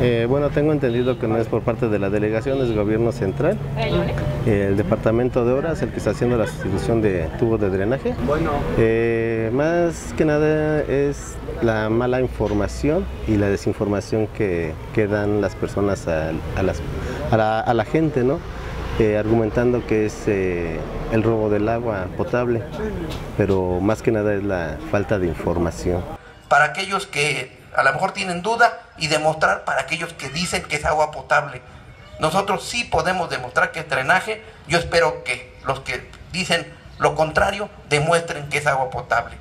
Eh, bueno, tengo entendido que no es por parte de la delegación, es gobierno central. El departamento de obras, el que está haciendo la sustitución de tubos de drenaje. Eh, más que nada es la mala información y la desinformación que, dan las personas a, la, gente, ¿no? Eh, argumentando que es eh, el robo del agua potable, pero más que nada es la falta de información. Para aquellos que a lo mejor tienen duda y demostrar para aquellos que dicen que es agua potable. Nosotros sí podemos demostrar que es drenaje. Yo espero que los que dicen lo contrario demuestren que es agua potable.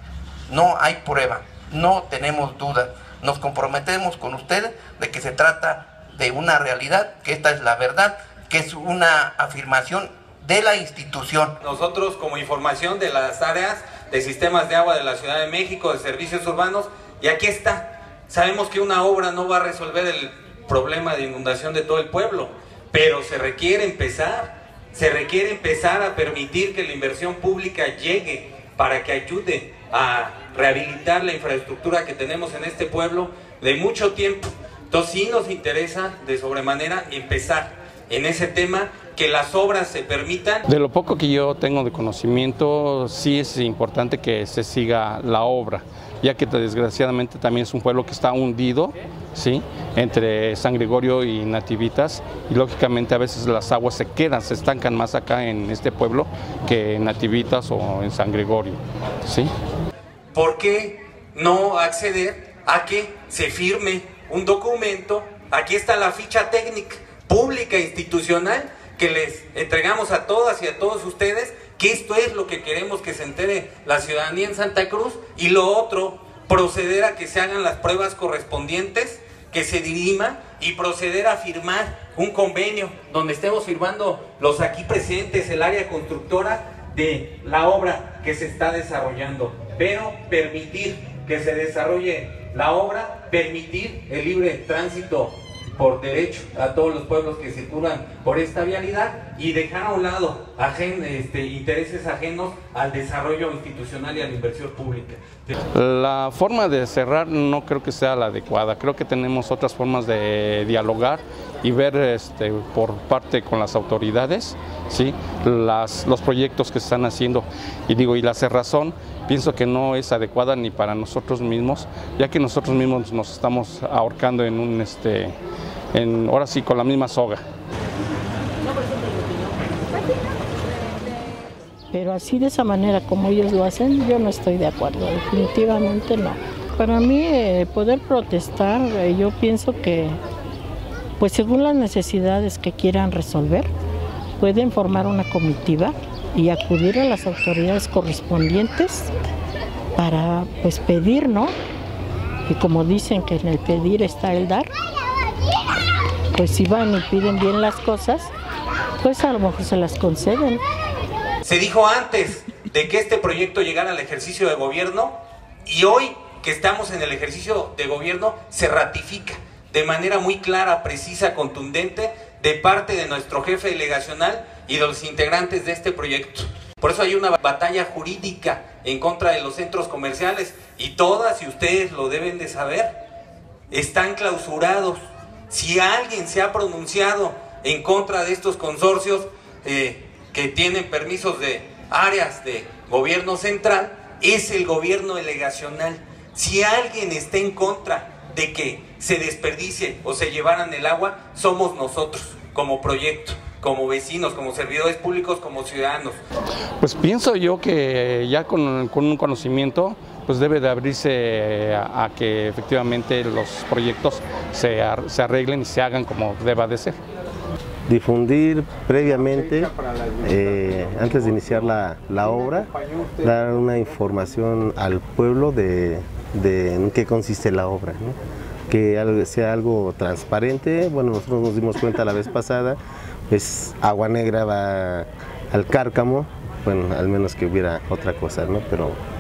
No hay prueba, no tenemos duda. Nos comprometemos con ustedes de que se trata de una realidad, que esta es la verdad, que es una afirmación de la institución. Nosotros como información de las áreas de sistemas de agua de la Ciudad de México, de servicios urbanos, y aquí está, Sabemos que una obra no va a resolver el problema de inundación de todo el pueblo, pero se requiere empezar, se requiere empezar a permitir que la inversión pública llegue para que ayude a rehabilitar la infraestructura que tenemos en este pueblo de mucho tiempo. Entonces sí nos interesa de sobremanera empezar en ese tema que las obras se permitan. De lo poco que yo tengo de conocimiento, sí es importante que se siga la obra ya que desgraciadamente también es un pueblo que está hundido, ¿sí? entre San Gregorio y Nativitas, y lógicamente a veces las aguas se quedan, se estancan más acá en este pueblo que en Nativitas o en San Gregorio. ¿sí? ¿Por qué no acceder a que se firme un documento? Aquí está la ficha técnica pública institucional que les entregamos a todas y a todos ustedes que esto es lo que queremos que se entere la ciudadanía en Santa Cruz y lo otro, proceder a que se hagan las pruebas correspondientes, que se dirima y proceder a firmar un convenio donde estemos firmando los aquí presentes, el área constructora de la obra que se está desarrollando, pero permitir que se desarrolle la obra, permitir el libre tránsito por derecho a todos los pueblos que circulan por esta vialidad y dejar a un lado este, intereses ajenos al desarrollo institucional y a la inversión pública. La forma de cerrar no creo que sea la adecuada, creo que tenemos otras formas de dialogar y ver este, por parte con las autoridades ¿sí? Las, los proyectos que se están haciendo y digo, y la cerrazón pienso que no es adecuada ni para nosotros mismos, ya que nosotros mismos nos estamos ahorcando en un, este, en, ahora sí, con la misma soga. Pero así de esa manera como ellos lo hacen, yo no estoy de acuerdo, definitivamente no. Para mí eh, poder protestar, eh, yo pienso que, pues según las necesidades que quieran resolver, pueden formar una comitiva y acudir a las autoridades correspondientes para pues pedir, ¿no? Y como dicen que en el pedir está el dar, pues si van y piden bien las cosas, pues a lo mejor se las conceden. Se dijo antes de que este proyecto llegara al ejercicio de gobierno y hoy que estamos en el ejercicio de gobierno se ratifica de manera muy clara, precisa, contundente de parte de nuestro jefe delegacional y de los integrantes de este proyecto. Por eso hay una batalla jurídica en contra de los centros comerciales y todas, y ustedes lo deben de saber, están clausurados. Si alguien se ha pronunciado en contra de estos consorcios, eh, que tienen permisos de áreas de gobierno central es el gobierno delegacional. Si alguien está en contra de que se desperdicie o se llevaran el agua, somos nosotros como proyecto como vecinos, como servidores públicos, como ciudadanos. Pues pienso yo que ya con, un conocimiento pues debe de abrirse a, que efectivamente los proyectos se, se arreglen y se hagan como deba de ser difundir previamente, eh, antes de iniciar la, obra, dar una información al pueblo de, en qué consiste la obra, que sea algo transparente. Bueno, nosotros nos dimos cuenta la vez pasada, pues agua negra va al cárcamo, bueno, al menos que hubiera otra cosa, ¿no? Pero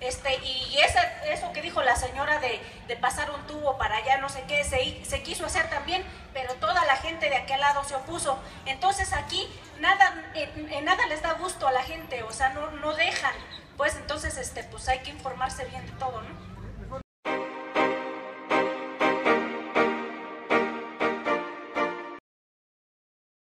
este, y eso que dijo la señora de, de, pasar un tubo para allá, no sé qué, se, se, quiso hacer también, pero toda la gente de aquel lado se opuso. Entonces aquí nada, nada les da gusto a la gente, o sea, no, no dejan. Pues entonces, este, pues hay que informarse bien de todo, ¿no?